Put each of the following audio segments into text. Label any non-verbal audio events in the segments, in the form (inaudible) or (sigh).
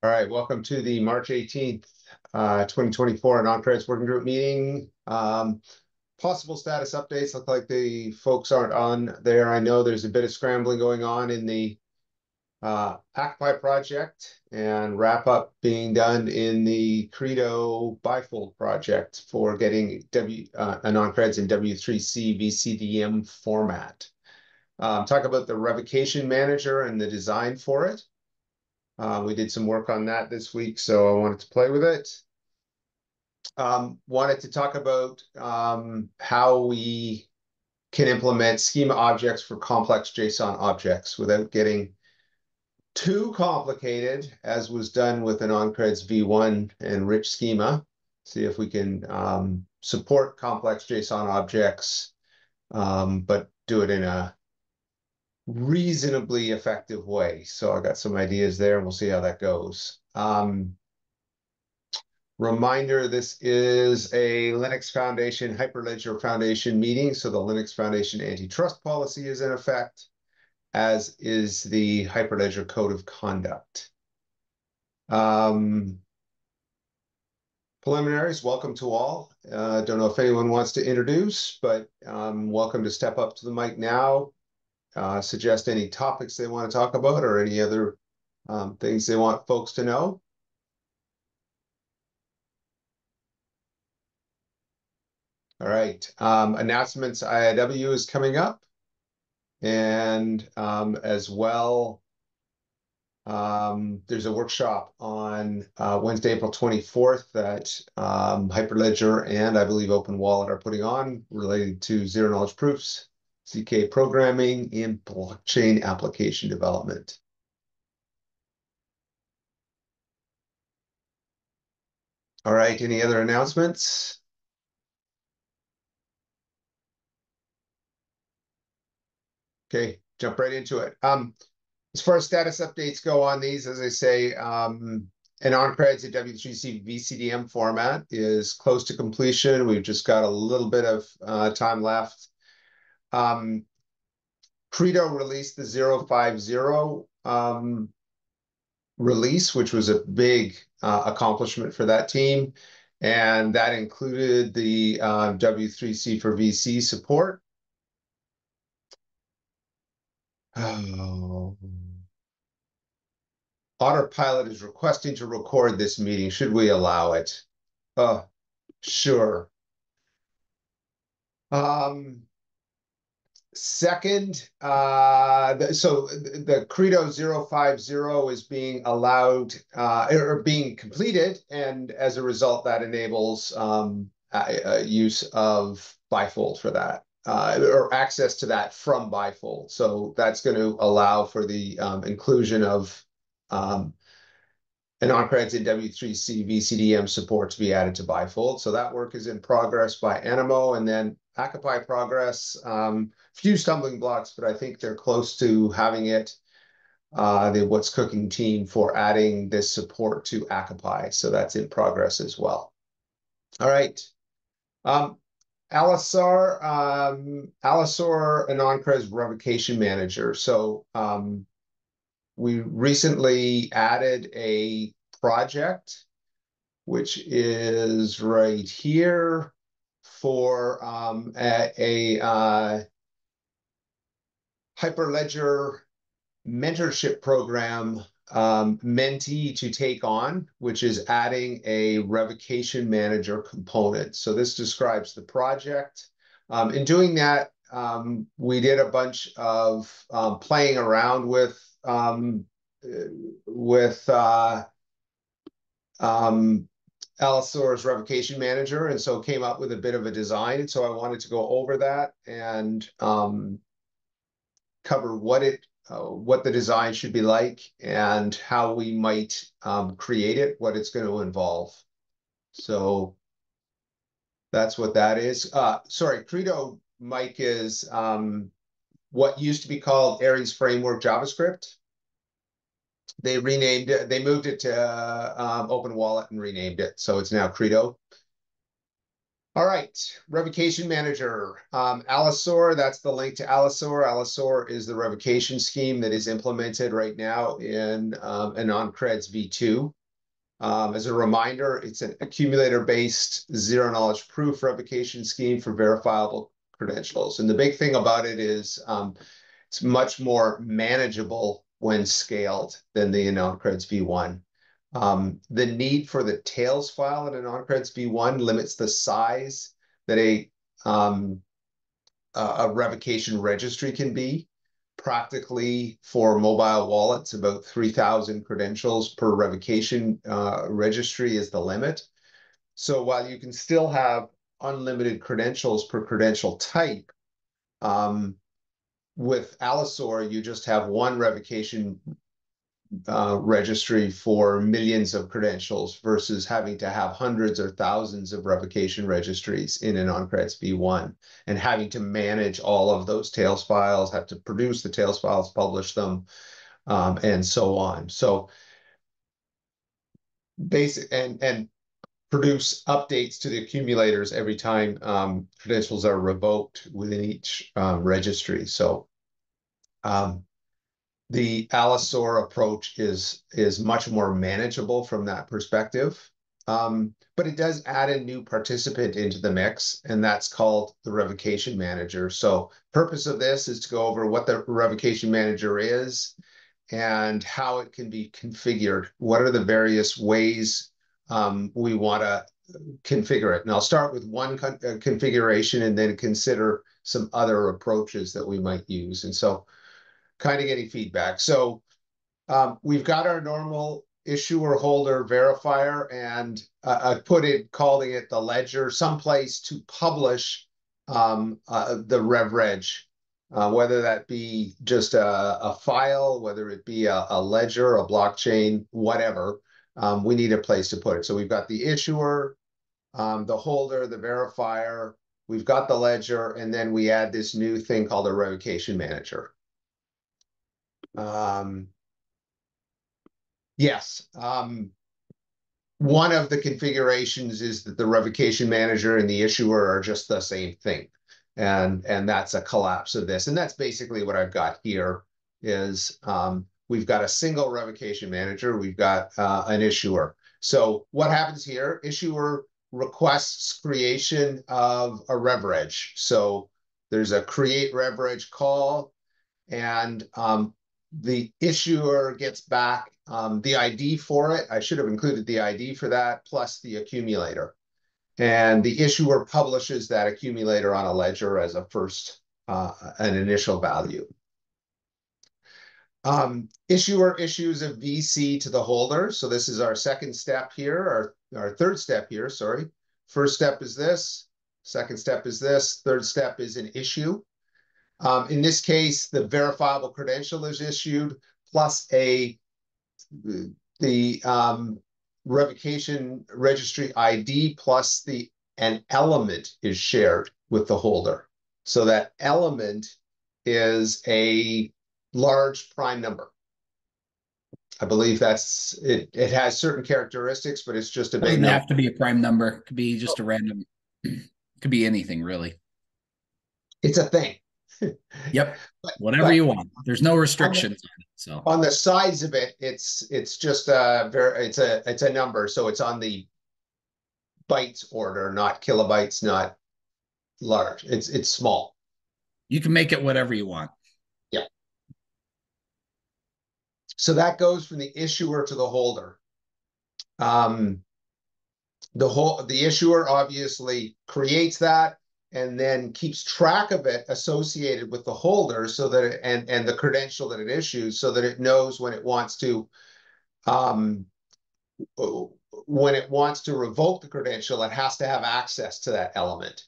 All right, welcome to the March 18th, uh, 2024 AnonCreds Working Group meeting. Um, possible status updates look like the folks aren't on there. I know there's a bit of scrambling going on in the uh, ACA-Py project and wrap up being done in the Credo bifold project for getting W uh, non-creds in W3C VCDM format. Um, talk about the revocation manager and the design for it. Uh, we did some work on that this week, so I wanted to play with it. Um, wanted to talk about um, how we can implement schema objects for complex JSON objects without getting too complicated, as was done with AnonCreds V1 and rich schema. See if we can um, support complex JSON objects, um, but do it in a reasonably effective way. So I got some ideas there and we'll see how that goes. Um, reminder, this is a Linux Foundation Hyperledger Foundation meeting. So the Linux Foundation antitrust policy is in effect, as is the Hyperledger Code of Conduct. Um, preliminaries, welcome to all. I uh, don't know if anyone wants to introduce, but um, welcome to step up to the mic now uh, suggest any topics they want to talk about or any other um, things they want folks to know. All right, um, announcements IIW is coming up. And um, as well, um, there's a workshop on uh, Wednesday, April 24th that um, Hyperledger and I believe Open Wallet are putting on related to zero knowledge proofs. ZK programming and blockchain application development. All right, any other announcements? Okay, jump right into it. Um, as far as status updates go on these, as I say, um, AnonCreds at W3C VCDM format is close to completion. We've just got a little bit of uh, time left um, Credo released the 050 um, release, which was a big uh, accomplishment for that team. And that included the uh, W3C for VC support. Oh. Autopilot is requesting to record this meeting. Should we allow it? Uh, sure. Um, Second, uh, the, so the, Credo 050 is being allowed uh, or being completed, and as a result, that enables um, use of bifold for that. Uh, or access to that from bifold. So that's going to allow for the um, inclusion of um, AnonCreds in W3C VCDM support to be added to bifold. So that work is in progress by Animo. And then ACA-Py progress, um, few stumbling blocks, but I think they're close to having it. Uh, the What's Cooking team for adding this support to ACA-Py. So that's in progress as well. All right. Um, Allosaur, um, Allosaur AnonCreds Revocation Manager. So um, we recently added a project, which is right here for um, a, a uh, Hyperledger mentorship program um, mentee to take on, which is adding a revocation manager component. So this describes the project. Um, in doing that, um, we did a bunch of um, playing around with um, with uh, um, revocation manager, and so came up with a bit of a design. So I wanted to go over that and cover what it, uh, what the design should be like, and how we might um, create it, what it's going to involve. So that's what that is. Uh, sorry, Credo, Mike, is um, what used to be called Aries Framework JavaScript they renamed it. They moved it to uh, um, Open Wallet and renamed it, so it's now Credo. All right, revocation manager. Um, Allosaur, that's the link to Allosaur. Allosaur is the revocation scheme that is implemented right now in um, AnonCreds v2. Um, as a reminder, it's an accumulator-based zero-knowledge proof revocation scheme for verifiable credentials. And the big thing about it is um, it's much more manageable when scaled than the AnonCreds v1. Um, the need for the tails file in AnonCreds v1 limits the size that a, um, a revocation registry can be. Practically for mobile wallets, about 3,000 credentials per revocation uh, registry is the limit. So while you can still have unlimited credentials per credential type, um, with Allosaur, you just have one revocation uh, registry for millions of credentials versus having to have hundreds or thousands of revocation registries in AnonCreds v1 and having to manage all of those tails files, have to produce the tails files, publish them, um, and so on. So basic and and produce updates to the accumulators every time um, credentials are revoked within each uh, registry. So um, the Allosaur approach is is much more manageable from that perspective. Um, but it does add a new participant into the mix, and that's called the revocation manager. So purpose of this is to go over what the revocation manager is and how it can be configured. What are the various ways um, we want to configure it? And I'll start with one con uh, configuration and then consider some other approaches that we might use. And so kind of getting feedback. So um, we've got our normal issuer holder verifier, and uh, I put it calling it the ledger, someplace to publish um, uh, the RevReg, uh, whether that be just a, a file, whether it be a, a ledger, a blockchain, whatever. Um, we need a place to put it. So we've got the issuer, um, the holder, the verifier, we've got the ledger, and then we add this new thing called a revocation manager. Um, yes. Um, one of the configurations is that the revocation manager and the issuer are just the same thing. And, and that's a collapse of this. And that's basically what I've got here is um, we've got a single revocation manager. We've got uh, an issuer. So what happens here? Issuer requests creation of a RevReg. So there's a create RevReg call, and um, the issuer gets back um, the ID for it. I should have included the ID for that, plus the accumulator. And the issuer publishes that accumulator on a ledger as a first, uh, an initial value. Um, issuer issues a VC to the holder. So this is our second step here, our, our third step here, sorry. First step is this, second step is this, third step is an issue. Um, in this case, the verifiable credential is issued plus a the um, revocation registry ID plus the an element is shared with the holder. So that element is a large prime number. I believe that's it. It has certain characteristics, but it's just a big. It doesn't number. have to be a prime number. It could be just a random. (clears throat) Could be anything really. It's a thing yep. (laughs) Whatever but you want. There's no restrictions on, the, on, it. So on the size of it, it's it's just a very it's a it's a number. So it's on the bytes order, not kilobytes, not large. It's it's small. You can make it whatever you want. Yeah. So that goes from the issuer to the holder. Um, the whole the issuer obviously creates that and then keeps track of it associated with the holder so that it, and and the credential that it issues so that it knows when it wants to um when it wants to revoke the credential it has to have access to that element.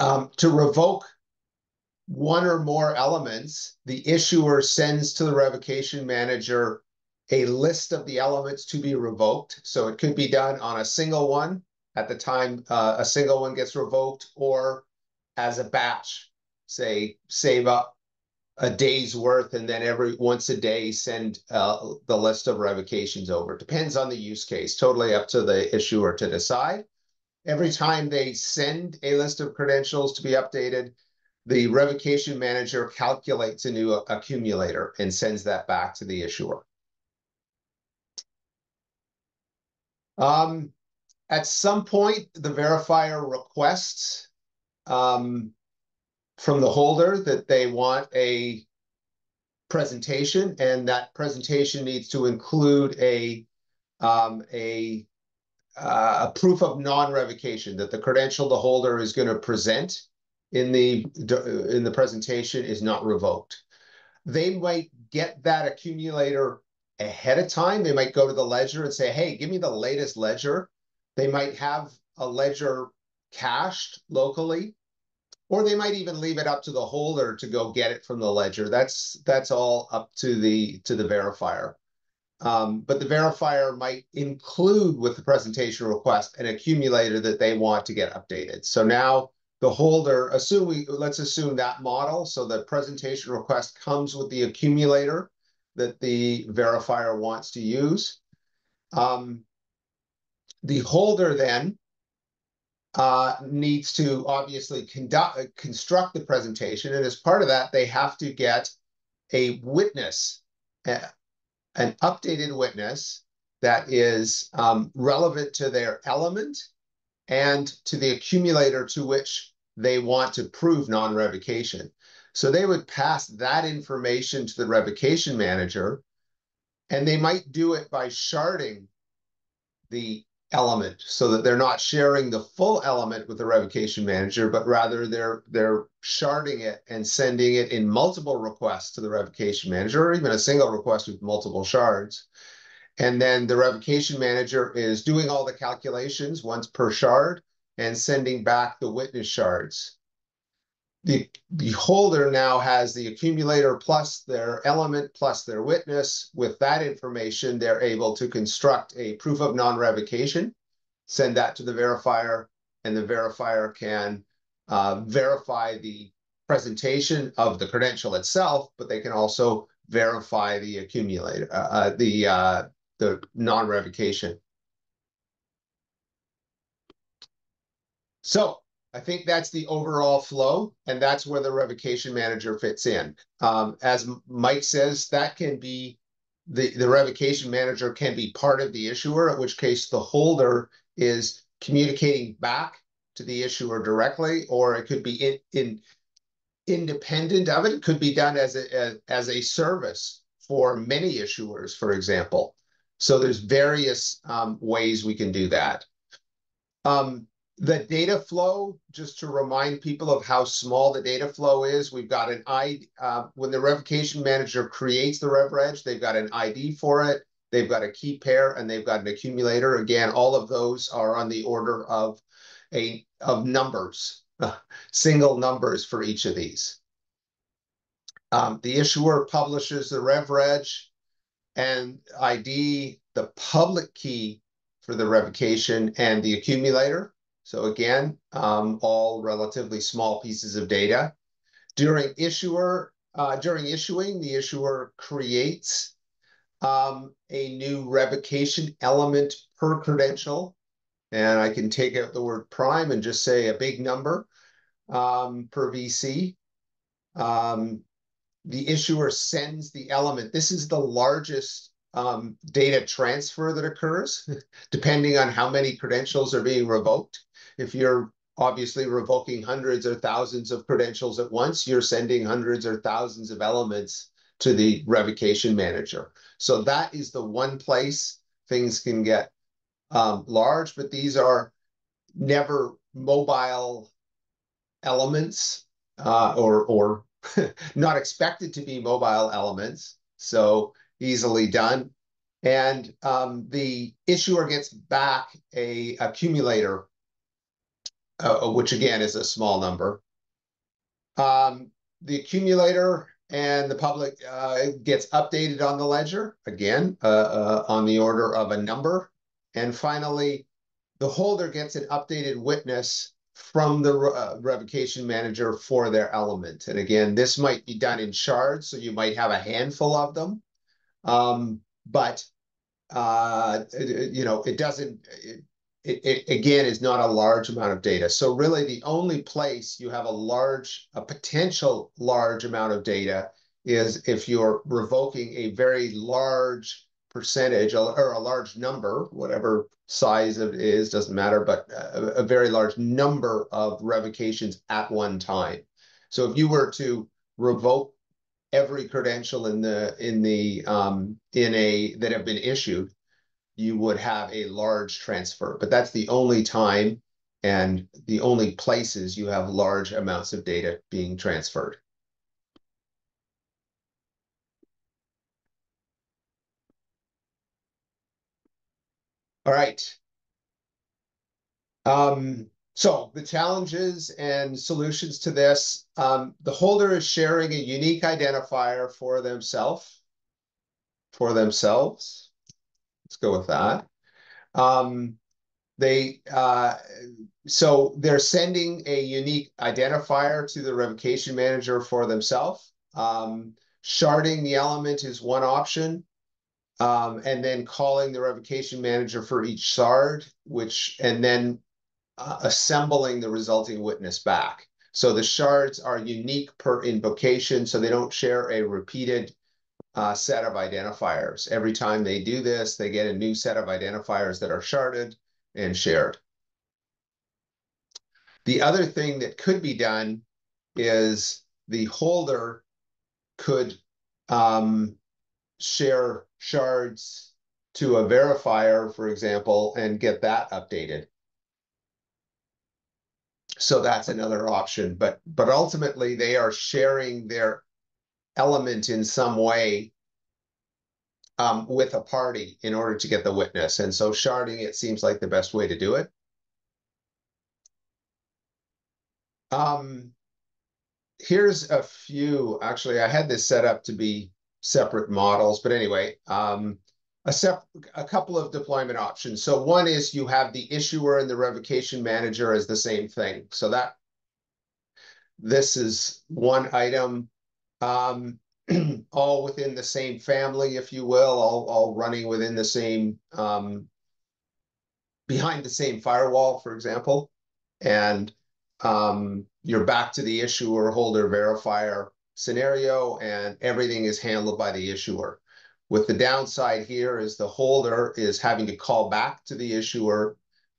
Um, to revoke one or more elements the issuer sends to the revocation manager a list of the elements to be revoked. So it could be done on a single one at the time uh, a single one gets revoked or as a batch, say save up a day's worth and then every once a day send uh, the list of revocations over. Depends on the use case, totally up to the issuer to decide. every time they send a list of credentials to be updated, the revocation manager calculates a new accumulator and sends that back to the issuer. Um, at some point, the verifier requests um, from the holder that they want a presentation, and that presentation needs to include a um, a uh, a proof of non-revocation that the credential the holder is going to present in the in the presentation is not revoked. They might get that accumulator ahead of time. They might go to the ledger and say, "Hey, give me the latest ledger." They might have a ledger cached locally, or they might even leave it up to the holder to go get it from the ledger. That's that's all up to the to the verifier. Um, but the verifier might include with the presentation request an accumulator that they want to get updated. So now the holder, assume we, let's assume that model. So the presentation request comes with the accumulator that the verifier wants to use. Um, the holder then uh, needs to obviously conduct, construct the presentation. And as part of that, they have to get a witness, an updated witness that is um, relevant to their element and to the accumulator to which they want to prove non-revocation. So they would pass that information to the revocation manager, and they might do it by sharding the element so that they're not sharing the full element with the revocation manager, but rather they're they're sharding it and sending it in multiple requests to the revocation manager, or even a single request with multiple shards. And then the revocation manager is doing all the calculations once per shard and sending back the witness shards. The, the holder now has the accumulator plus their element plus their witness. With that information, they're able to construct a proof of non-revocation, send that to the verifier, and the verifier can uh, verify the presentation of the credential itself, but they can also verify the accumulator, uh, uh, the uh, the non-revocation. So I think that's the overall flow, and that's where the revocation manager fits in. Um, as Mike says, that can be the, the revocation manager can be part of the issuer, at which case the holder is communicating back to the issuer directly, or it could be in, in independent of it. It could be done as a, as, a service for many issuers, for example. So there's various um, ways we can do that. Um, the data flow, just to remind people of how small the data flow is, we've got an ID. Uh, when the revocation manager creates the RevReg, they've got an ID for it, they've got a key pair, and they've got an accumulator. Again, all of those are on the order of a of numbers, (laughs) single numbers for each of these. Um, the issuer publishes the RevReg and ID, the public key for the revocation and the accumulator. So again, um, all relatively small pieces of data. During issuer, uh, during issuing, the issuer creates um, a new revocation element per credential. And I can take out the word prime and just say a big number um, per VC. Um, the issuer sends the element. This is the largest um, data transfer that occurs, (laughs) depending on how many credentials are being revoked. If you're obviously revoking hundreds or thousands of credentials at once, you're sending hundreds or thousands of elements to the revocation manager. So that is the one place things can get um, large, but these are never mobile elements uh, or or (laughs) not expected to be mobile elements. So easily done. And um, the issuer gets back a accumulator which again is a small number. Um, the accumulator and the public uh, gets updated on the ledger, again, uh, uh, on the order of a number. And finally, the holder gets an updated witness from the uh, revocation manager for their element. And again, this might be done in shards, so you might have a handful of them. Um, but, uh, you know, it doesn't, it, it, it again is not a large amount of data. So really the only place you have a large, a potential large amount of data is if you're revoking a very large percentage or a large number, whatever size it is, doesn't matter, but a, a very large number of revocations at one time. So if you were to revoke every credential in the in the um, in a that have been issued, you would have a large transfer. But that's the only time and the only places you have large amounts of data being transferred. All right. Um, so the challenges and solutions to this, um, the holder is sharing a unique identifier for themselves, for themselves. Let's go with that. Um, they uh, so they're sending a unique identifier to the revocation manager for themselves. Um, sharding the element is one option. Um, and then calling the revocation manager for each shard, which and then uh, assembling the resulting witness back. So the shards are unique per invocation, so they don't share a repeated uh, set of identifiers. Every time they do this, they get a new set of identifiers that are sharded and shared. The other thing that could be done is the holder could um, share shards to a verifier, for example, and get that updated. So that's another option, but but ultimately they are sharing their element in some way um, with a party in order to get the witness. And so sharding, it seems like the best way to do it. Um, here's a few, actually, I had this set up to be separate models, but anyway, um, a, sep a couple of deployment options. So one is you have the issuer and the revocation manager as the same thing. So that this is one item, um, (clears throat) all within the same family, if you will, all, all running within the same, um, behind the same firewall, for example. And um, you're back to the issuer holder verifier scenario and everything is handled by the issuer. With the downside here is the holder is having to call back to the issuer,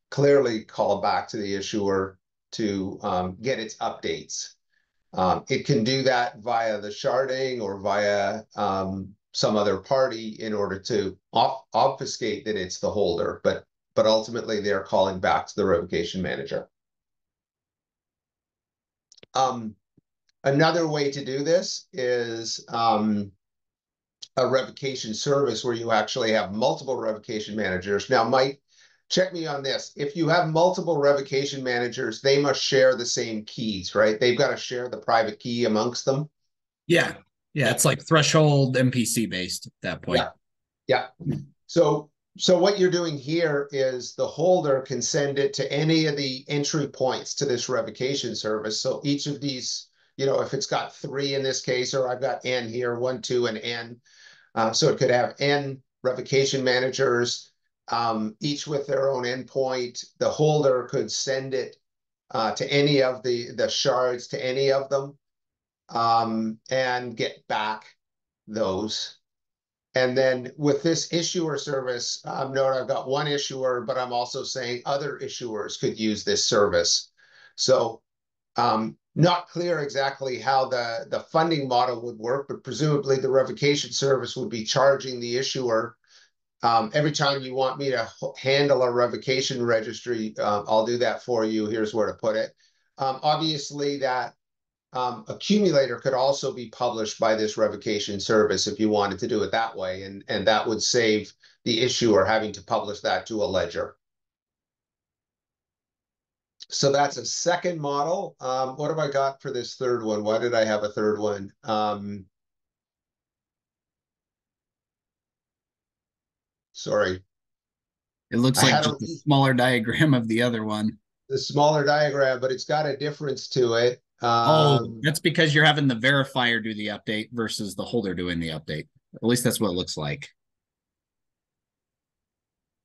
clearly call back to the issuer to um, get its updates. Um, it can do that via the sharding or via um, some other party in order to obfuscate that it's the holder, but but ultimately they're calling back to the revocation manager. Um, another way to do this is um, a revocation service where you actually have multiple revocation managers. Now, Mike, check me on this. If you have multiple revocation managers, they must share the same keys, right? They've got to share the private key amongst them. Yeah. Yeah. It's like threshold MPC based at that point. Yeah. Yeah. So so what you're doing here is the holder can send it to any of the entry points to this revocation service. So each of these, you know, if it's got three in this case, or I've got N here, one, two, and N, uh, so it could have N revocation managers, um, each with their own endpoint. The holder could send it uh, to any of the, the shards, to any of them, um, and get back those. And then with this issuer service, um, note I've got one issuer, but I'm also saying other issuers could use this service. So um, not clear exactly how the, the funding model would work, but presumably the revocation service would be charging the issuer. Um, every time you want me to handle a revocation registry, uh, I'll do that for you. Here's where to put it. Um, obviously, that um, accumulator could also be published by this revocation service if you wanted to do it that way, and, and that would save the issuer having to publish that to a ledger. So that's a second model. Um, what have I got for this third one? Why did I have a third one? Sorry. It looks I like a, a smaller diagram of the other one. The smaller diagram, but it's got a difference to it. Oh, um, oh, that's because you're having the verifier do the update versus the holder doing the update. At least that's what it looks like.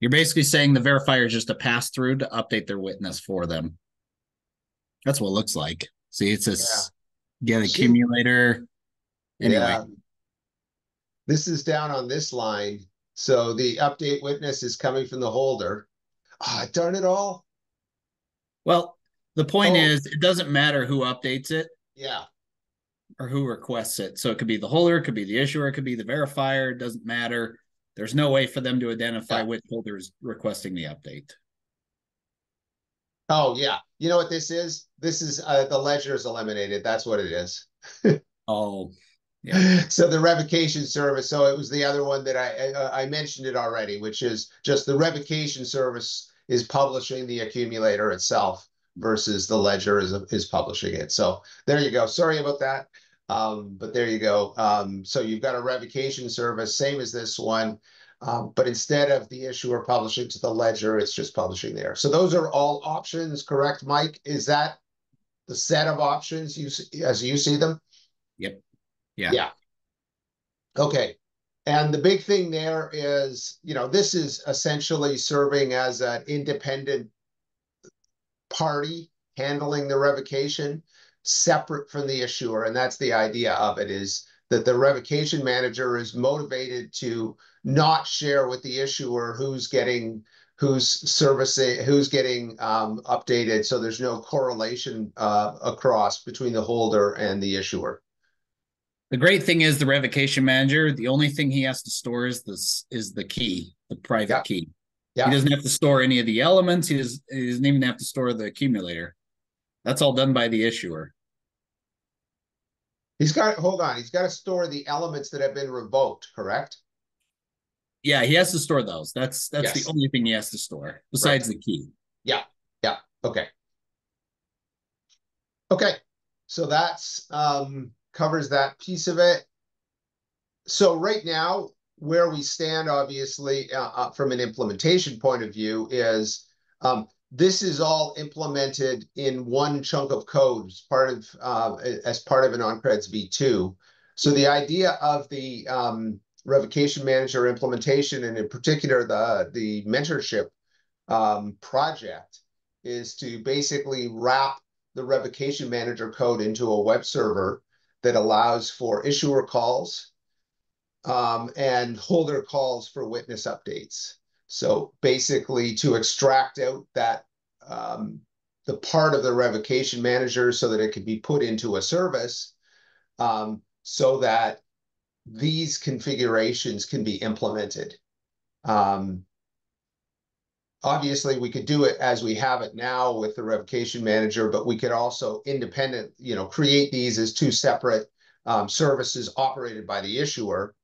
You're basically saying the verifier is just a pass through to update their witness for them. That's what it looks like. See, it says get accumulator. Anyway. Yeah. This is down on this line. So the update witness is coming from the holder. Ah, darn it all. Well, the point Oh. is, it doesn't matter who updates it Yeah. or who requests it. So it could be the holder, it could be the issuer, it could be the verifier. It doesn't matter. There's no way for them to identify Yeah. which holder is requesting the update. Oh, yeah. You know what this is? This is uh, the ledger is eliminated. That's what it is. (laughs) Oh, (laughs) So the revocation service, so it was the other one that I, I, I mentioned it already, which is just the revocation service is publishing the accumulator itself versus the ledger is, is publishing it. So there you go. Sorry about that. Um, but there you go. Um, so you've got a revocation service, same as this one. Um, but instead of the issuer publishing to the ledger, it's just publishing there. So those are all options, correct, Mike? Is that the set of options you, s- as you see them? Yep. Yeah. Yeah. Okay. And the big thing there is, you know, this is essentially serving as an independent party handling the revocation, separate from the issuer. And that's the idea of it is that the revocation manager is motivated to not share with the issuer who's getting who's servicing who's getting um, updated so there's no correlation uh, across between the holder and the issuer The great thing is the revocation manager, the only thing he has to store is this is the key, the private Yeah. key. Yeah. He doesn't have to store any of the elements. He, does, he doesn't even have to store the accumulator. That's all done by the issuer. He's got, hold on, he's got to store the elements that have been revoked, correct? Yeah, he has to store those. That's that's Yes. the only thing he has to store besides the key. Yeah. Yeah. Okay. Okay, so that's, um, covers that piece of it. So right now, where we stand, obviously, uh, uh, from an implementation point of view is, um, this is all implemented in one chunk of code as part of, uh, as part of AnonCreds V2. So the idea of the, um, revocation manager implementation, and in particular, the, the mentorship, um, project is to basically wrap the revocation manager code into a web server that allows for issuer calls um, and holder calls for witness updates. So basically to extract out that um, the part of the revocation manager so that it can be put into a service um, so that these configurations can be implemented. Um, obviously we could do it as we have it now with the revocation manager, but we could also independent, you know, create these as two separate um, services operated by the issuer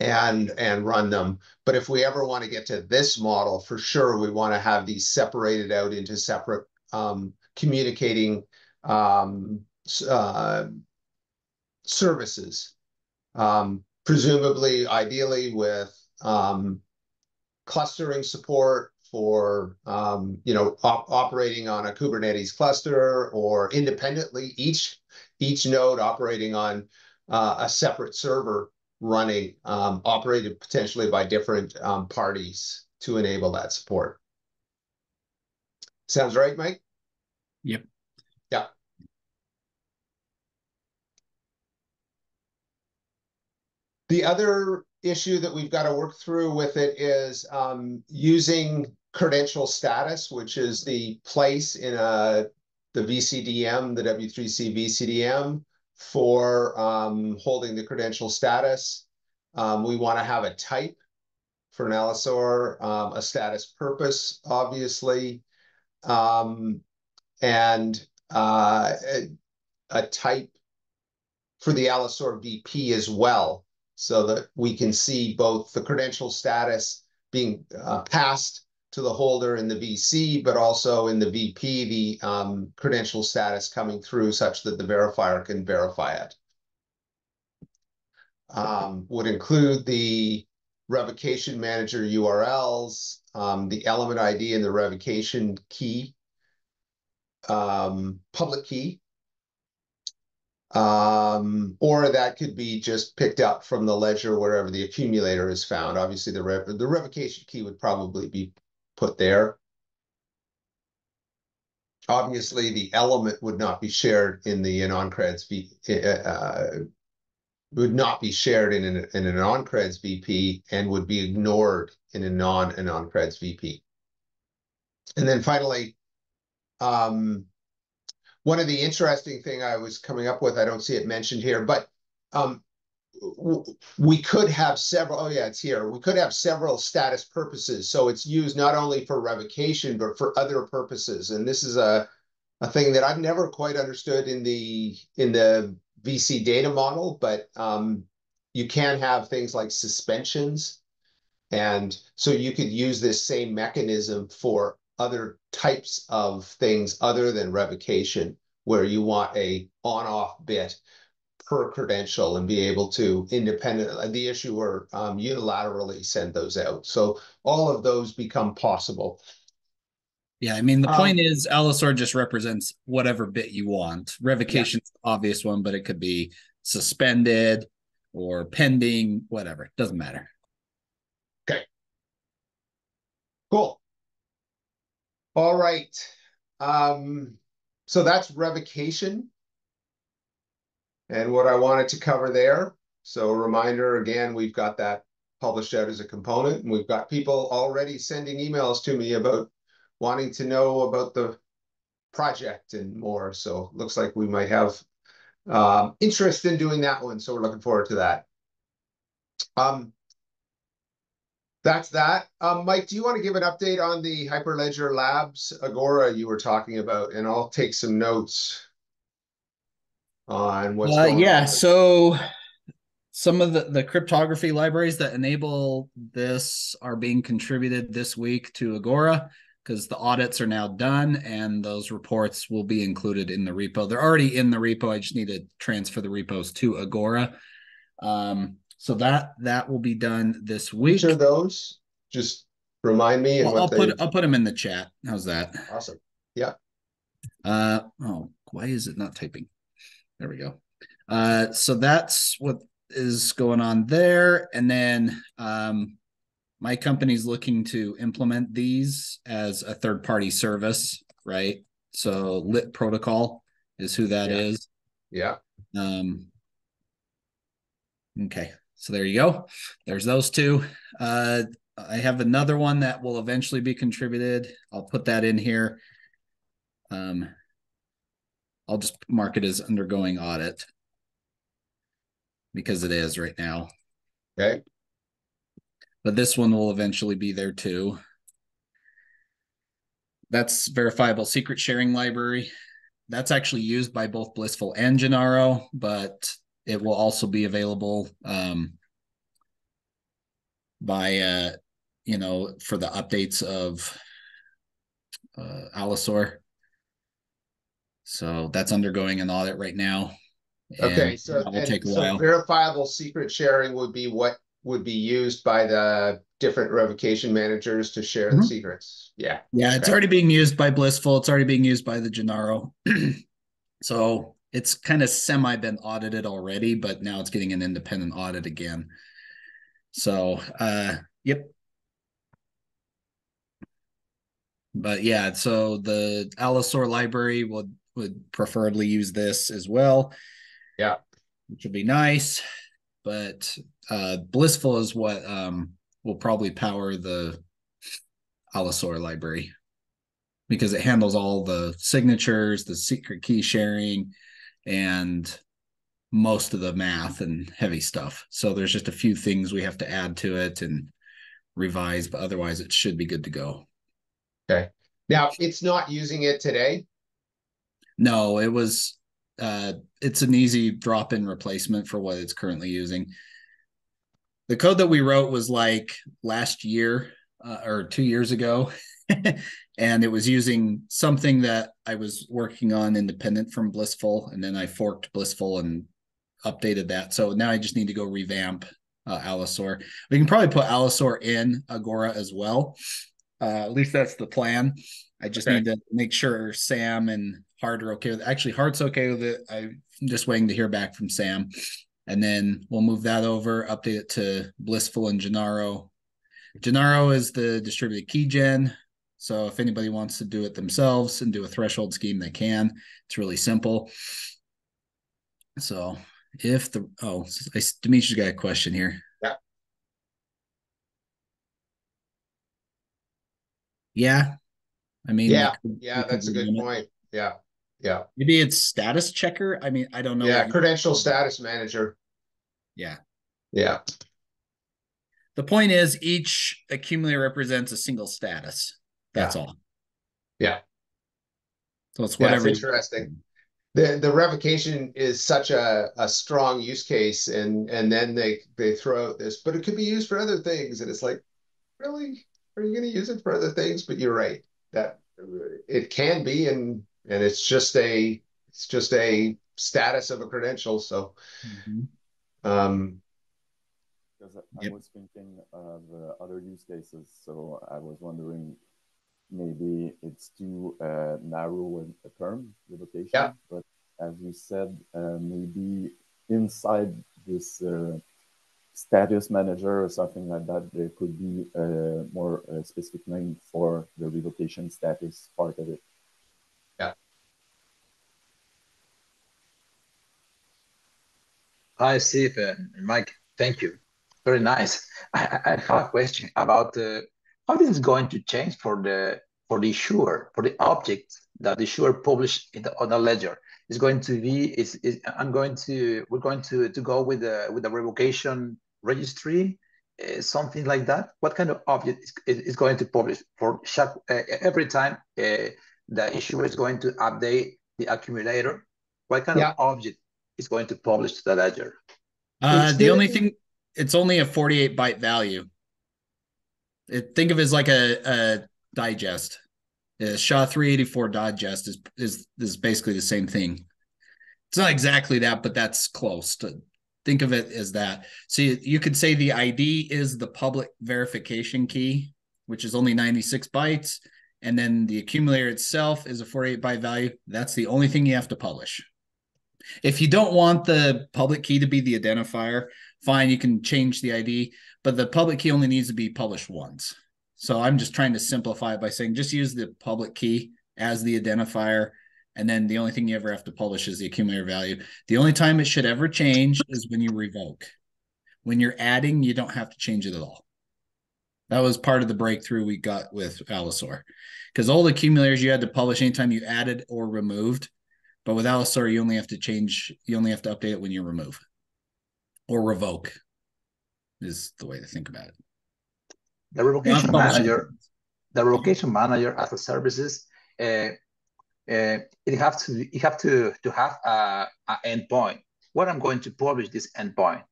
and and run them. But if we ever want to get to this model, for sure, we want to have these separated out into separate um, communicating um, uh, services. Um, presumably, ideally with um, clustering support for um, you know op- operating on a Kubernetes cluster or independently each each node operating on uh, a separate server running um, operated potentially by different um, parties to enable that support. Sounds right, Mike? The other issue that we've got to work through with it is um, using credential status, which is the place in a the VCDM, the W3C VCDM for um, holding the credential status. Um, we want to have a type for an Allosaur, um, a status purpose, obviously, um, and uh, a, type for the Allosaur VP as well, so that we can see both the credential status being uh, passed to the holder in the VC, but also in the VP, the um, credential status coming through such that the verifier can verify it. Um, would include the revocation manager URLs, um, the element ID and the revocation key, um, public key, Um, or that could be just picked up from the ledger wherever the accumulator is found. Obviously, the rev the revocation key would probably be put there. Obviously, the element would not be shared in the AnonCreds v, uh, would not be shared in an, in an AnonCreds VP and would be ignored in a non-AnonCreds VP. And then finally, um, one of the interesting thing I was coming up with, I don't see it mentioned here, but um, we could have several, oh yeah, it's here. We could have several status purposes. So it's used not only for revocation, but for other purposes. And this is a, a thing that I've never quite understood in the, in the VC data model, but um, you can have things like suspensions. And so you could use this same mechanism for other types of things other than revocation, where you want a on-off bit per credential and be able to independently, the issuer um, unilaterally send those out. So all of those become possible. Yeah, I mean the um, point is Allosaur just represents whatever bit you want. Revocation's yeah. obvious one, but it could be suspended or pending, whatever. Doesn't matter. Okay. Cool. All right. Um, so that's revocation and what I wanted to cover there. So a reminder, again, we've got that published out as a component, and we've got people already sending emails to me about wanting to know about the project and more. So looks like we might have um, interest in doing that one. So we're looking forward to that. Um, that's that. Um, Mike, do you want to give an update on the Hyperledger Labs Agora you were talking about? And I'll take some notes on what's uh, going yeah, on. so some of the, the cryptography libraries that enable this are being contributed this week to Agora because the audits are now done and those reports will be included in the repo. They're already in the repo. I just need to transfer the repos to Agora. Um, so that that will be done this week. Which are those? Just remind me. And I'll, I'll they... put I'll put them in the chat. How's that? Awesome. Yeah. Uh oh, why is it not typing? There we go. Uh, so that's what is going on there, and then um, my company's looking to implement these as a third party service, right? So Lit Protocol is who that yeah. is. yeah. Um. Okay. So there you go. There's those two. Uh, I have another one that will eventually be contributed. I'll put that in here. Um, I'll just mark it as undergoing audit because it is right now. Okay. But this one will eventually be there too. That's verifiable secret sharing library. That's actually used by both Blsful and Gennaro, but it will also be available um, by uh, you know for the updates of uh, Allosaur. So that's undergoing an audit right now. Okay, so it will take a so while. verifiable secret sharing would be what would be used by the different revocation managers to share mm-hmm. the secrets. Yeah. Yeah, okay. it's already being used by Blsful. It's already being used by the Gennaro. (clears throat) so it's kind of semi been audited already, but now it's getting an independent audit again. So, uh, yep. But yeah, so the Allosaur library would would preferably use this as well. Yeah, which would be nice. But uh, Blsful is what um, will probably power the Allosaur library because it handles all the signatures, the secret key sharing, and most of the math and heavy stuff. So there's just a few things we have to add to it and revise, but otherwise it should be good to go. Okay. Now it's not using it today. No, it was uh it's an easy drop-in replacement for what it's currently using. The code that we wrote was like last year uh, or 2 years ago. (laughs) (laughs) and it was using something that I was working on independent from Blsful, and then I forked Blsful and updated that. So now I just need to go revamp uh, Allosaur. We can probably put Allosaur in Agora as well. Uh, at least that's the plan. I just okay. need to make sure Sam and Hart are okay with it. Actually, Hart's okay with it. I'm just waiting to hear back from Sam. And then we'll move that over, update it to Blsful and Gennaro. Gennaro is the distributed key gen. So if anybody wants to do it themselves and do a threshold scheme, they can. It's really simple. So if the oh, I, Demetrius got a question here. Yeah. Yeah. I mean, yeah, could, yeah, that's a good point. Yeah. Yeah. Maybe it's status checker. I mean, I don't know. Yeah, credential status manager. Yeah. Yeah. The point is each accumulator represents a single status. That's yeah. all. Yeah. So it's whatever. That's interesting. The the revocation is such a, a strong use case and and then they they throw out this, but it could be used for other things. And it's like, really? Are you gonna use it for other things? But you're right. That it can be and and it's just a it's just a status of a credential. So, mm-hmm. um, because I, yep. was thinking of uh, other use cases, so I was wondering maybe it's too uh, narrow a, term revocation. Yeah. But as you said, uh, maybe inside this uh, status manager or something like that, there could be a more uh, specific name for the revocation status part of it. Yeah. Hi, Steve and Mike. Thank you. Very nice. I, I have a question about uh, how this is going to change for the for the issuer for the object that the issuer published in the, on the ledger. Is going to be is, is I'm going to we're going to to go with the with the revocation registry, uh, something like that. What kind of object is, is going to publish for uh, every time uh, the issuer is going to update the accumulator? What kind yeah. of object is going to publish to the ledger? Uh, the only thing, it's only a 48 byte value. It, think of it as like a, a digest. A SHA 384 digest is, is is basically the same thing. It's not exactly that, but that's close to think of it as that. So you, you could say the ID is the public verification key, which is only 96 bytes. And then the accumulator itself is a 48 byte value. That's the only thing you have to publish. If you don't want the public key to be the identifier, fine, you can change the ID, but the public key only needs to be published once. So I'm just trying to simplify it by saying just use the public key as the identifier. And then the only thing you ever have to publish is the accumulator value. The only time it should ever change is when you revoke. When you're adding, you don't have to change it at all. That was part of the breakthrough we got with Allosaur. Because all the accumulators you had to publish anytime you added or removed but with Allosaur, you only have to change, you only have to update it when you remove or revoke, is the way to think about it. The revocation manager, the revocation manager as a services, uh, uh, it have to you have to to have a, a endpoint. What I'm going to publish this endpoint.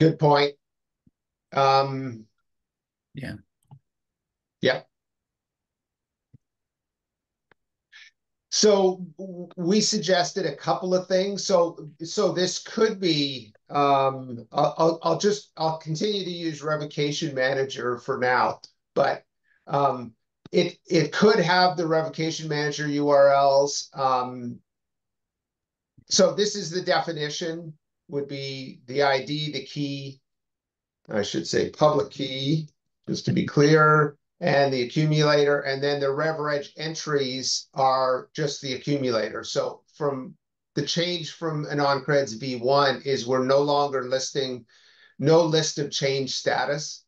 Good point. Um, yeah. Yeah. So we suggested a couple of things. So so this could be. Um, I'll I'll just I'll continue to use revocation manager for now, but um, it it could have the revocation manager URLs. Um, so this is the definition. Would be the ID, the key. I should say public key, just to be clear and the accumulator, and then the RevReg entries are just the accumulator. So from the change from AnonCreds V1 is we're no longer listing no list of change status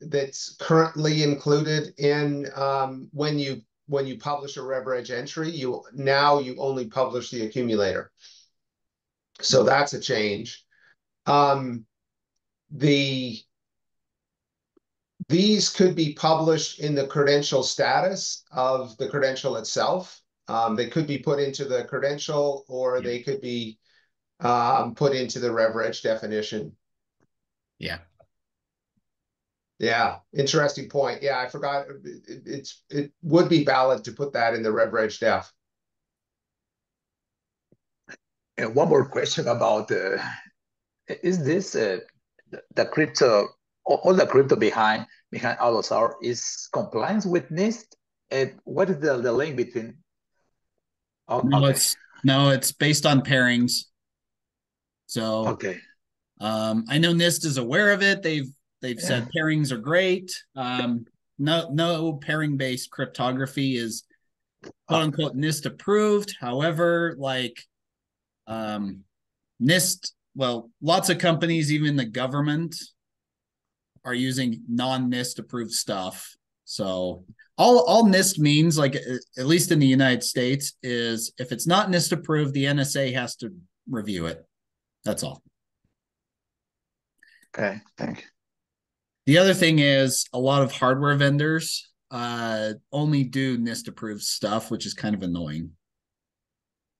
that's currently included in um, when you when you publish a RevReg entry. You now you only publish the accumulator. So that's a change. Um, the these could be published in the credential status of the credential itself. Um, they could be put into the credential or yeah. they could be um, put into the RevReg definition. Yeah. Yeah, interesting point. Yeah, I forgot. It, it's it would be valid to put that in the RevReg def. And one more question about uh, is this uh, the, the crypto all the crypto behind behind Allosaur is compliance with NIST. And what is the, the link between Oh, No, okay. it's no, it's based on pairings. So Okay. um, I know NIST is aware of it. They've they've said pairings are great. Um, no no pairing based cryptography is quote unquote NIST approved. However, like um, NIST, well, lots of companies, even the government, are using non NIST approved stuff. So all all NIST means, like at least in the United States, is if it's not NIST approved, the NSA has to review it. That's all. Okay. Thank you. The other thing is a lot of hardware vendors uh, only do NIST approved stuff, which is kind of annoying.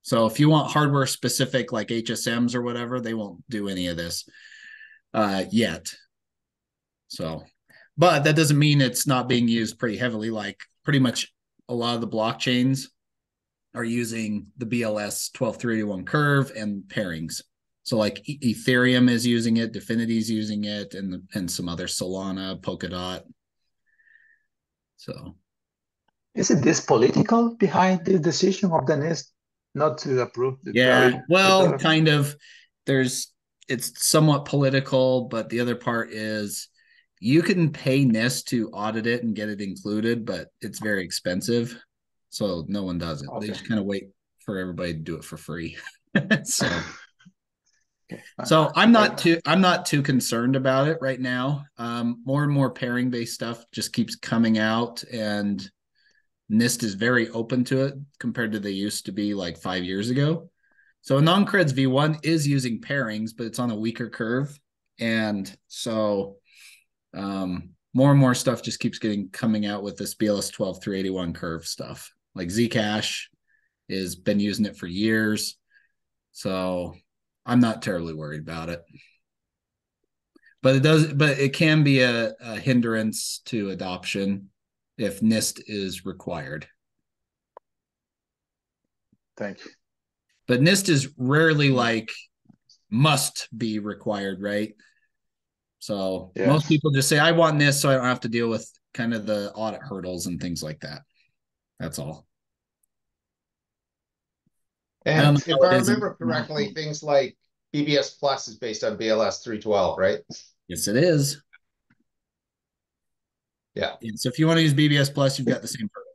So if you want hardware specific like HSMs or whatever, they won't do any of this uh, yet. So, but that doesn't mean it's not being used pretty heavily. Like pretty much a lot of the blockchains are using the BLS 12381 curve and pairings. So like Ethereum is using it, Dfinity is using it, and and some other Solana, Polkadot. So Is it this political behind the decision of the NIST not to approve the yeah, well, cryptography? kind of. There's it's somewhat political, but the other part is you can pay NIST to audit it and get it included, but it's very expensive. So no one does it. They just kind of wait for everybody to do it for free. (laughs) so Okay. so I'm not too I'm not too concerned about it right now. Um, more and more pairing based stuff just keeps coming out, and NIST is very open to it compared to they used to be like five years ago. So AnonCreds V1 is using pairings, but it's on a weaker curve, and so um, more and more stuff just keeps getting coming out with this BLS 12 381 curve stuff. Like Zcash has been using it for years, so I'm not terribly worried about it. But it does, but it can be a, a hindrance to adoption if NIST is required. Thank you. But NIST is rarely like must be required, right? So Yeah. most people just say, I want this so I don't have to deal with kind of the audit hurdles and things like that. That's all. And know if I remember correctly, things like BBS Plus is based on BLS three twelve, right? Yes, it is. Yeah. And so if you want to use BBS Plus, you've got the same hurdle.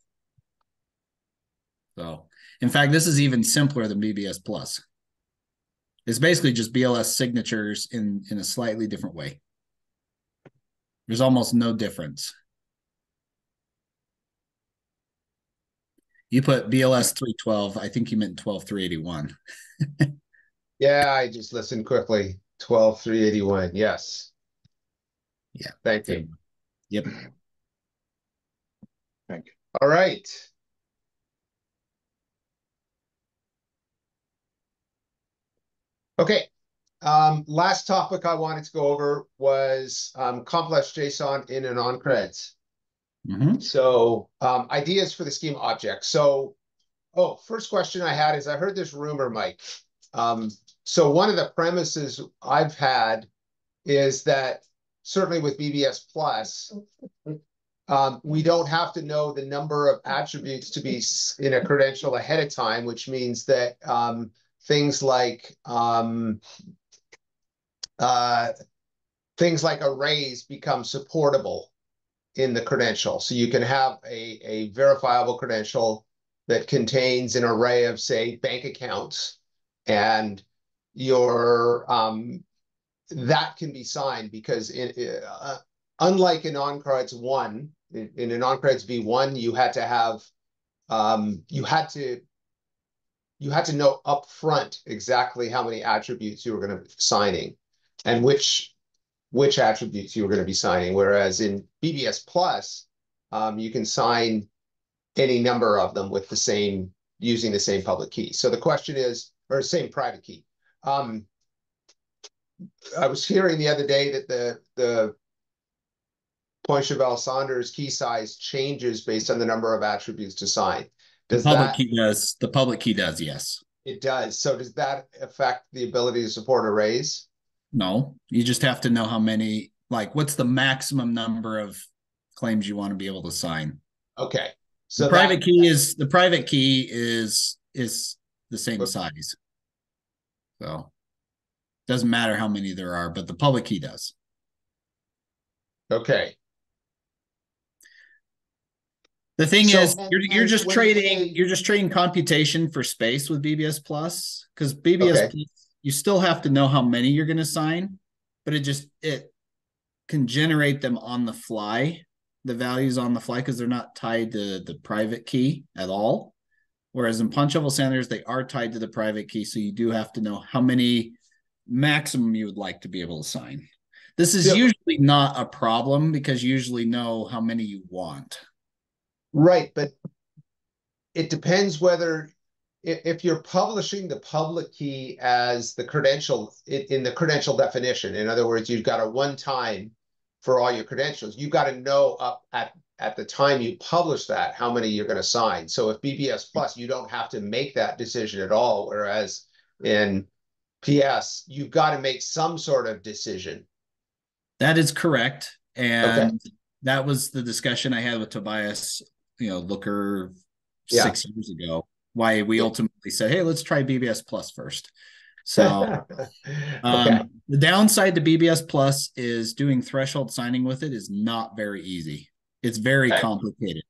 So, in fact, this is even simpler than BBS Plus. It's basically just BLS signatures in in a slightly different way. There's almost no difference. You put BLS 312, I think you meant 12381. (laughs) Yeah, I just listened quickly. Twelve three eighty one. Yes. Yeah. Thank you. Yep. Thank you. All right. Okay. Um, last topic I wanted to go over was um, complex JSON in AnonCreds. Mhm. So um, ideas for the schema object. So, oh, first question I had is I heard this rumor, Mike. Um, so one of the premises I've had is that certainly with BBS Plus, um, we don't have to know the number of attributes to be in a credential ahead of time, which means that um, things like um, uh, things like arrays become supportable in the credential. So you can have a, a verifiable credential that contains an array of, say, bank accounts, and your um, that can be signed because in, uh, unlike in AnonCreds one, in, in AnonCreds V one, you had to have um, you had to you had to know upfront exactly how many attributes you were going to be signing and which which attributes you were going to be signing. Whereas in BBS Plus, um, you can sign any number of them with the same using the same public key. So the question is, or same private key. Um, I was hearing the other day that the the Pointcheval Sanders key size changes based on the number of attributes to sign. Does The public that key does. The public key does, yes. it does. So does that affect the ability to support arrays? No, you just have to know how many, like, what's the maximum number of claims you want to be able to sign. Okay. So the private that- key is the private key is is the same Okay. size. So doesn't matter how many there are, but the public key does. Okay, The thing So, is, you're you're just trading you're just trading computation for space with BBS Plus because BBS Okay. Plus you still have to know how many you're going to sign, but it just it can generate them on the fly, the values on the fly because they're not tied to the private key at all. Whereas in Pointcheval Sanders, they are tied to the private key, so you do have to know how many maximum you would like to be able to sign. This is Yeah. usually not a problem because you usually know how many you want. right, but it depends whether if you're publishing the public key as the credential in, the credential definition, in other words, you've got a one time for all your credentials, you've got to know up at at the time you publish that how many you're going to sign. So if BBS plus, you don't have to make that decision at all, whereas in PS, you've got to make some sort of decision. That is correct. And that was the discussion I had with Tobias, you know, Looker Yeah. six years ago. Why we ultimately said, hey, let's try BBS Plus first. So (laughs) um, okay, the downside to BBS Plus is doing threshold signing with it is not very easy. It's very Okay. complicated.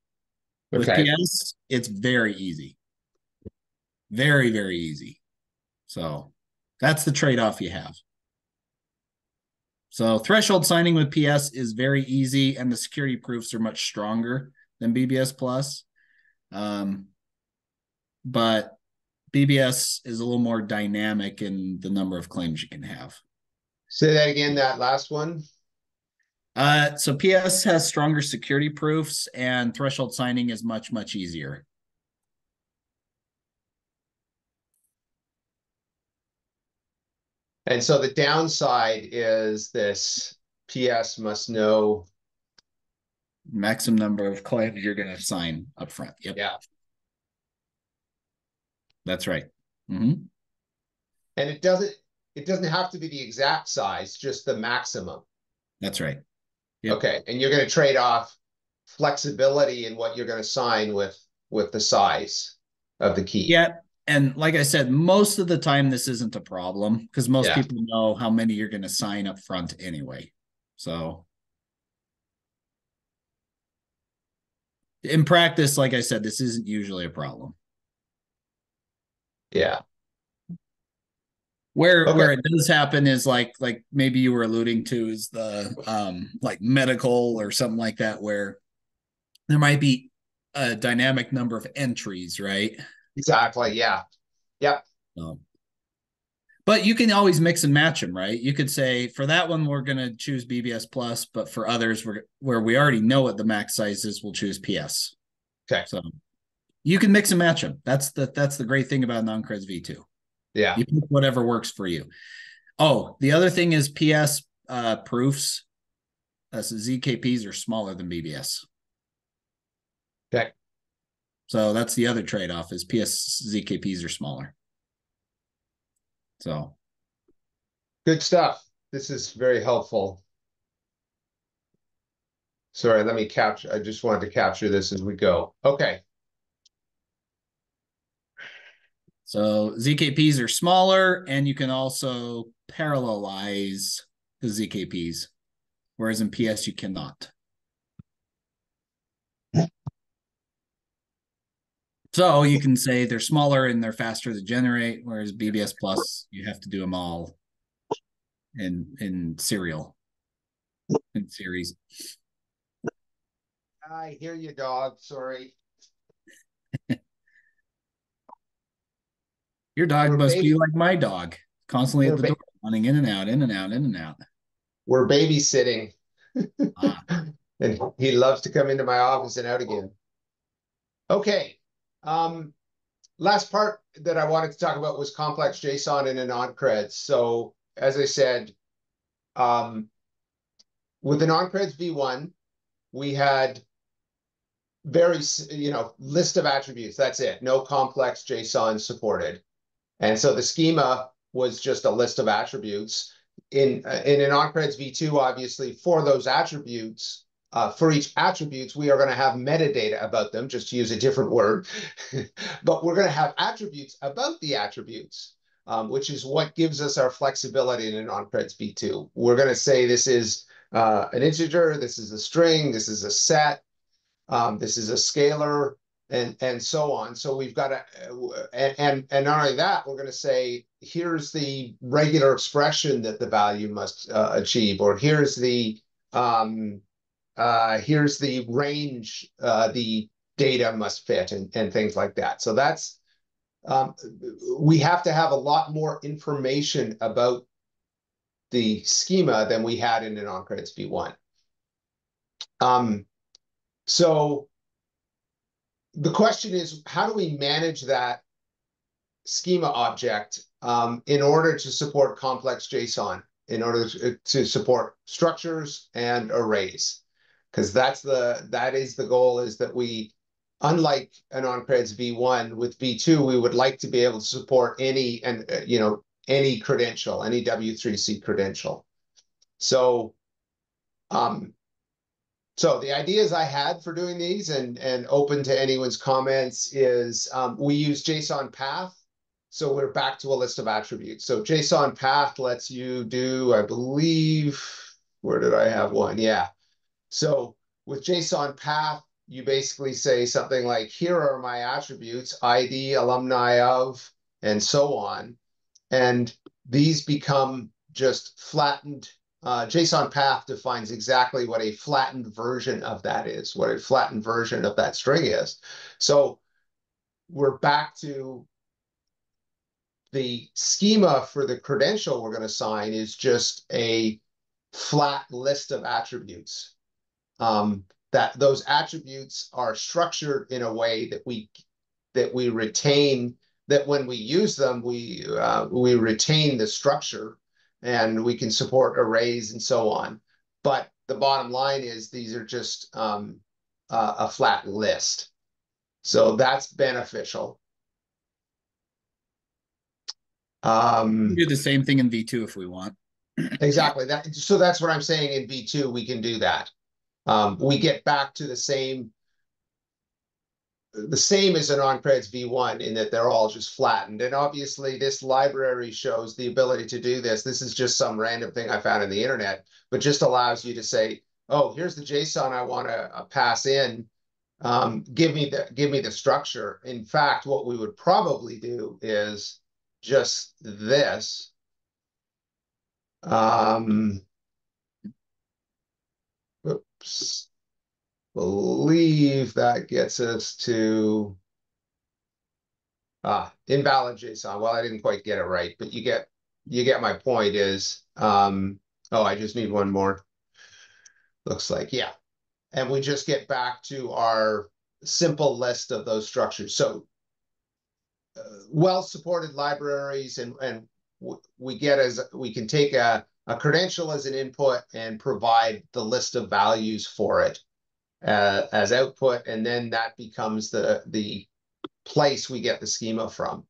With okay, PS, it's very easy. Very, very easy. So that's the trade-off you have. So threshold signing with PS is very easy, and the security proofs are much stronger than BBS Plus. Um, but BBS is a little more dynamic in the number of claims you can have. say that again. That last one. Uh, so PS has stronger security proofs, and threshold signing is much, much easier. And so the downside is this PS must know. Maximum number of claims you're going to sign up front. Yep. Yeah. That's right. Mm-hmm. And it doesn't, it doesn't have to be the exact size, just the maximum. That's right. Yep. Okay, and you're gonna trade off flexibility in what you're gonna sign with, with the size of the key. Yeah. And like I said, most of the time, this isn't a problem because most Yeah. people know how many you're going to sign up front anyway. So, in practice, like I said, this isn't usually a problem. Yeah, Where Okay. where it does happen is like like maybe you were alluding to is the um like medical or something like that where there might be a dynamic number of entries, right? exactly, yeah. Um, but you can always mix and match them, right? You could say for that one we're going to choose BBS plus, but for others we're, where we already know what the max size is, we'll choose PS. Okay. So you can mix and match them. That's the that's the great thing about AnonCreds V2. Yeah, You pick whatever works for you. Oh, the other thing is PS uh, proofs. Uh, so ZKPs are smaller than BBS. Okay. So that's the other trade-off is PS ZKPs are smaller. So good stuff. This is very helpful. Sorry, let me capture, I just wanted to capture this as we go. Okay, So ZKPs are smaller, and you can also parallelize the ZKPs, whereas in PS you cannot. So you can say they're smaller and they're faster to generate, whereas BBS Plus you have to do them all in in serial in series. I hear you, dog, sorry. Your dog We're must baby- be like my dog, constantly at We're the ba- door, running in and out, in and out, in and out. We're babysitting. Ah. (laughs) And he loves to come into my office and out again. Okay, um, last part that I wanted to talk about was complex JSON and AnonCreds. So as I said, um, with the AnonCreds V1, we had very, you know, list of attributes. That's it. No complex JSON supported. And so the schema was just a list of attributes. In, in AnonCreds V2, obviously, for those attributes, uh, for each attributes, we are going to have metadata about them, just to use a different word. (laughs) but we're going to have attributes about the attributes, um, which is what gives us our flexibility in AnonCreds V2. We're going to say this is uh, an integer, this is a string, this is a set, um, this is a scalar, and and so on. So we've got to, and, and and not only that, we're going to say here's the regular expression that the value must uh, achieve, or here's the um, uh, here's the range uh, the data must fit, and and things like that. So that's um, we have to have a lot more information about the schema than we had in AnonCreds V1. Um, so the question is, how do we manage that schema object um, in order to support complex JSON, in order to, to support structures and arrays? Because that's the that is the goal is that we, unlike AnonCreds V1 with V2, we would like to be able to support any and uh, you know any credential, any W3C credential. So um, so the ideas I had for doing these and, and open to anyone's comments is um, we use JSON path. So we're back to a list of attributes. So JSON path lets you do, I believe, where did I have one? Yeah. So with JSON path, you basically say something like, here are my attributes, ID, alumni of, and so on. And these become just flattened uh, JSON path defines exactly what a flattened version of that is, what a flattened version of that string is. So we're back to the schema for the credential we're going to sign is just a flat list of attributes. Um, that those attributes are structured in a way that we that we retain that when we use them we uh, we retain the structure and we can support arrays and so on. But the bottom line is these are just um, uh, a flat list. So that's beneficial. Um, do the same thing in V2 if we want. (clears throat) exactly. That so that's what I'm saying in V2 we can do that. Um, we get back to the same the same as AnonCreds V1 in that they're all just flattened. And obviously this library shows the ability to do this. This is just some random thing I found on the internet, but just allows you to say, oh, here's the JSON I want to uh, pass in. Um, give me the give me the structure. In fact, what we would probably do is just this. Um, oops believe that gets us to ah invalid JSON. Well, I didn't quite get it right, but you get you get my point is um oh I just need one more. Looks like yeah. And we just get back to our simple list of those structures. So uh, well-supported libraries and and we get as we can take a, a credential as an input and provide the list of values for it uh, as output, and then that becomes the, the place we get the schema from.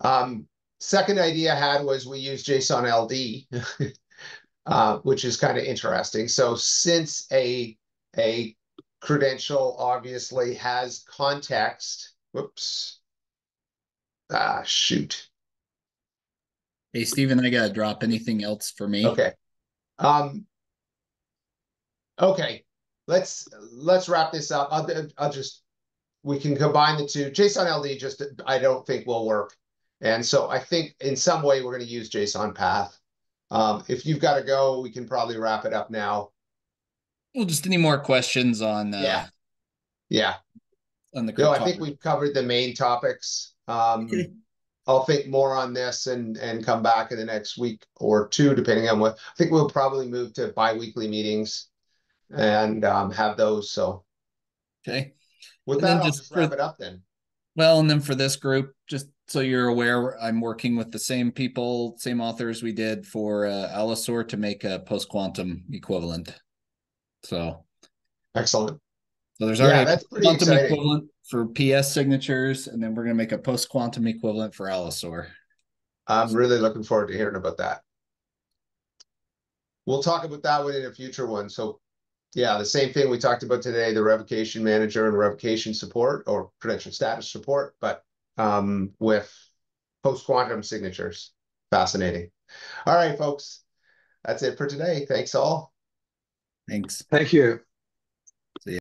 Um, second idea I had was we use JSON LD, (laughs) uh, which is kind of interesting. So since a, a credential obviously has context, whoops, ah, shoot. Hey, Stephen, I got to drop anything else for me? Okay. Um, okay let's let's wrap this up. I'll, I'll just we can combine the two. JSON LD just I don't think will work, and so I think in some way we're going to use JSON path. Um, if you've got to go, we can probably wrap it up now. Well, just any more questions on? Uh, yeah, yeah. On the no, I think we've covered the main topics. Um. (laughs) I'll think more on this and and come back in the next week or two, depending on what. I think we'll probably move to biweekly meetings and um, have those. So, okay. With and that, I'll just wrap for, it up then. Well, and then for this group, just so you're aware, I'm working with the same people, same authors we did for uh, Allosaur to make a post quantum equivalent. So, excellent. So there's already yeah, that's quantum exciting. equivalent for PS signatures, and then we're going to make a post quantum equivalent for Allosaur. I'm really looking forward to hearing about that. We'll talk about that one in a future one. So yeah, the same thing we talked about today, the revocation manager and revocation support or credential status support, but um, with post-quantum signatures. Fascinating. All right, folks. That's it for today. Thanks all. Thanks. Thank you.